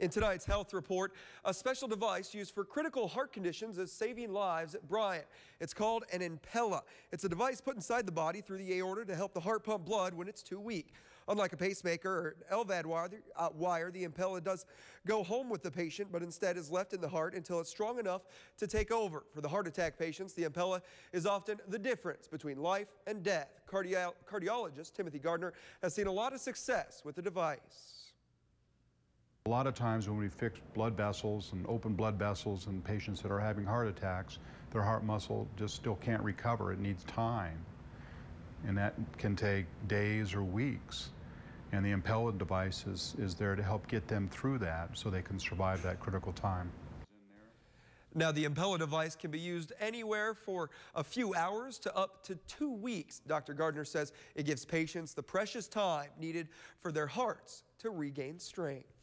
In tonight's health report, a special device used for critical heart conditions is saving lives at Bryan. It's called an Impella. It's a device put inside the body through the aorta to help the heart pump blood when it's too weak. Unlike a pacemaker or LVAD wire, uh, wire, the Impella does go home with the patient, but instead is left in the heart until it's strong enough to take over. For the heart attack patients, the Impella is often the difference between life and death. Cardio cardiologist Timothy Gardner has seen a lot of success with the device. A lot of times when we fix blood vessels and open blood vessels in patients that are having heart attacks, their heart muscle just still can't recover. It needs time. And that can take days or weeks. And the Impella device is, is there to help get them through that so they can survive that critical time. Now, the Impella device can be used anywhere for a few hours to up to two weeks. Dr. Gardner says it gives patients the precious time needed for their hearts to regain strength.